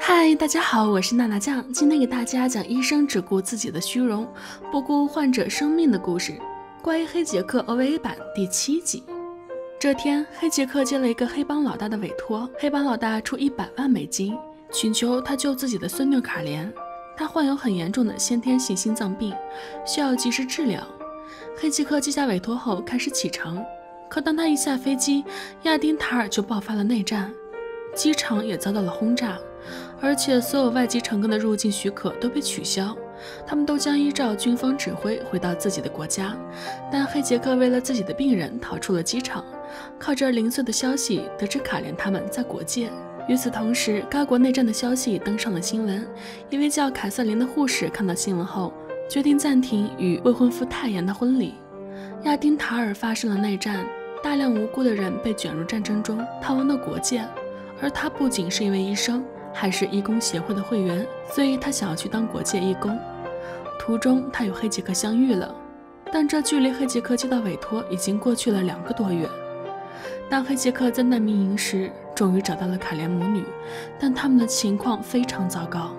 嗨，大家好，我是娜娜酱，今天给大家讲医生只顾自己的虚荣，不顾患者生命的故事。关于黑杰克 OVA 版第七集。这天，黑杰克接了一个黑帮老大的委托，黑帮老大出一百万美金，请求他救自己的孙女卡莲。他患有很严重的先天性心脏病，需要及时治疗。黑杰克接下委托后开始启程，可当他一下飞机，亚丁塔尔就爆发了内战，机场也遭到了轰炸。而且所有外籍乘客的入境许可都被取消，他们都将依照军方指挥回到自己的国家。但黑杰克为了自己的病人逃出了机场，靠着零碎的消息得知卡莲他们在国界。与此同时，该国内战的消息登上了新闻。一位叫凯瑟琳的护士看到新闻后，决定暂停与未婚夫泰妍的婚礼。亚丁塔尔发生了内战，大量无辜的人被卷入战争中，逃亡到国界。而他不仅是一位医生。还是义工协会的会员，所以他想要去当国界义工。途中，他与黑杰克相遇了，但这距离黑杰克接到委托已经过去了两个多月。当黑杰克在难民营时，终于找到了卡莲母女，但他们的情况非常糟糕。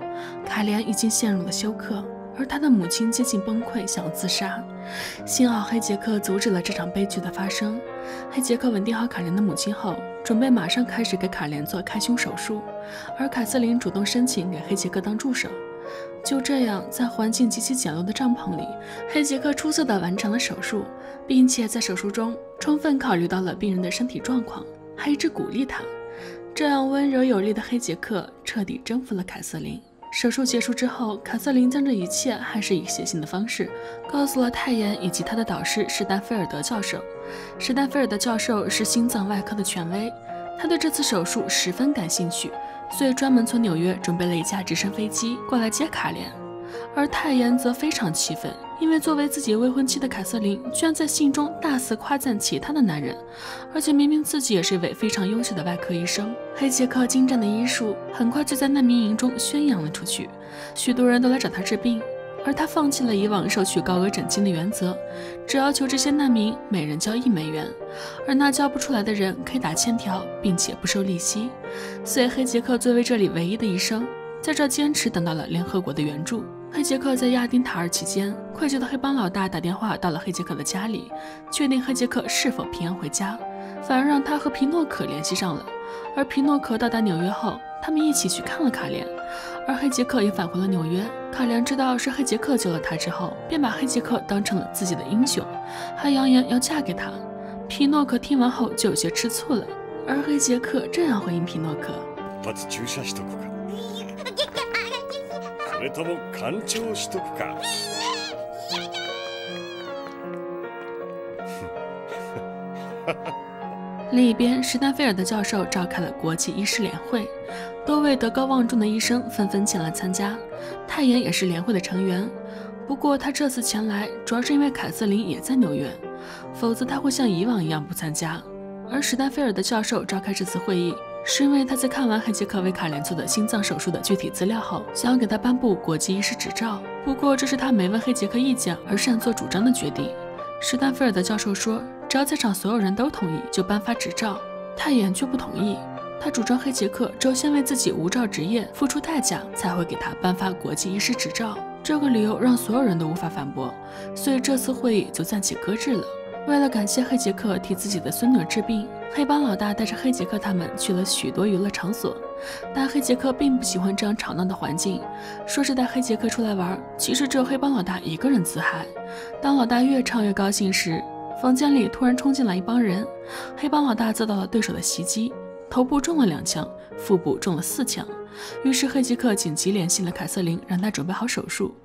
卡莲已经陷入了休克，而他的母亲接近崩溃，想要自杀。幸好黑杰克阻止了这场悲剧的发生。黑杰克稳定好卡莲的母亲后。准备马上开始给卡莲做开胸手术，而凯瑟琳主动申请给黑杰克当助手。就这样，在环境极其简陋的帐篷里，黑杰克出色地完成了手术，并且在手术中充分考虑到了病人的身体状况，还一直鼓励他。这样温柔有力的黑杰克彻底征服了凯瑟琳。手术结束之后，卡瑟琳将这一切还是以写信的方式告诉了泰妍以及他的导师史丹菲尔德教授。史丹菲尔德教授是心脏外科的权威，他对这次手术十分感兴趣，所以专门从纽约准备了一架直升飞机过来接卡莲。而泰妍则非常气愤，因为作为自己未婚妻的凯瑟琳居然在信中大肆夸赞其他的男人，而且明明自己也是一位非常优秀的外科医生。黑杰克精湛的医术很快就在难民营中宣扬了出去，许多人都来找他治病。而他放弃了以往收取高额诊金的原则，只要求这些难民每人交一美元，而那交不出来的人可以打欠条，并且不收利息。所以黑杰克作为这里唯一的医生，在这坚持等到了联合国的援助。黑杰克在亚丁塔尔期间，愧疚的黑帮老大打电话到了黑杰克的家里，确定黑杰克是否平安回家，反而让他和皮诺可联系上了。而皮诺可到达纽约后，他们一起去看了卡莲，而黑杰克也返回了纽约。卡莲知道是黑杰克救了他之后，便把黑杰克当成了自己的英雄，还扬言要嫁给他。皮诺可听完后就有些吃醋了，而黑杰克这样回应皮诺可：“ 另一边，史丹菲尔德教授召开了国际医师联会，多位德高望重的医生纷纷前来参加。泰妍也是联会的成员，不过他这次前来主要是因为凯瑟琳也在纽约，否则他会像以往一样不参加。而史丹菲尔德教授召开这次会议，是因为他在看完黑杰克为卡莲做的心脏手术的具体资料后，想要给他颁布国际医师执照。不过这是他没问黑杰克意见而擅作主张的决定。史丹菲尔德教授说。只要在场所有人都同意，就颁发执照。泰妍却不同意，他主张黑杰克只有先为自己无照执业付出代价，才会给他颁发国际医师执照。这个理由让所有人都无法反驳，所以这次会议就暂且搁置了。为了感谢黑杰克替自己的孙女治病，黑帮老大带着黑杰克他们去了许多娱乐场所，但黑杰克并不喜欢这样吵闹的环境，说是带黑杰克出来玩，其实只有黑帮老大一个人自嗨。当老大越唱越高兴时，房间里突然冲进来一帮人，黑帮老大遭到了对手的袭击，头部中了两枪，腹部中了四枪。于是黑杰克紧急联系了凯瑟琳，让她准备好手术。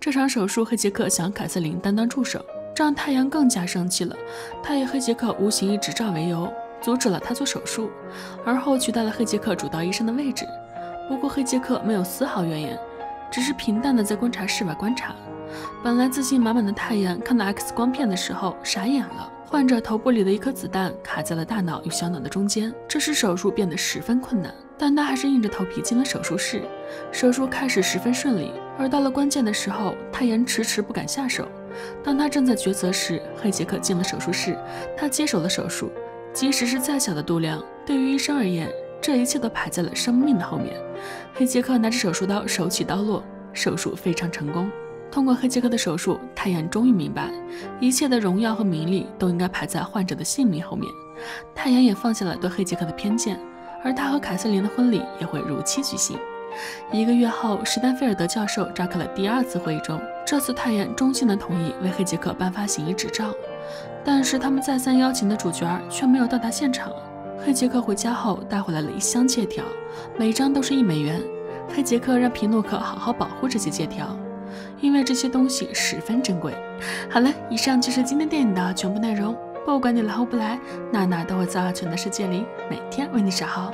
这场手术，黑杰克想凯瑟琳担当助手，这让太阳更加生气了。他以黑杰克无行医执照为由，阻止了他做手术，而后取代了黑杰克主刀医生的位置。不过黑杰克没有丝毫怨言，只是平淡的在观察室外观察。本来自信满满的太阳看到 X 光片的时候傻眼了。患者头部里的一颗子弹卡在了大脑与小脑的中间，这使手术变得十分困难。但他还是硬着头皮进了手术室。手术开始十分顺利，而到了关键的时候，太阳迟迟不敢下手。当他正在抉择时，黑杰克进了手术室，他接手了手术。即使是再小的度量，对于医生而言，这一切都排在了生命的后面。黑杰克拿着手术刀，手起刀落，手术非常成功。通过黑杰克的手术，泰妍终于明白，一切的荣耀和名利都应该排在患者的性命后面。泰妍也放下了对黑杰克的偏见，而他和凯瑟琳的婚礼也会如期举行。一个月后，史丹菲尔德教授召开了第二次会议中，这次泰妍衷心的同意为黑杰克颁发行医执照，但是他们再三邀请的主角却没有到达现场。黑杰克回家后带回来了一箱借条，每张都是一美元。黑杰克让皮诺克好好保护这些借条，因为这些东西十分珍贵。好了，以上就是今天电影的全部内容。不管你来或不来，娜娜都会在二泉的世界里每天为你守候。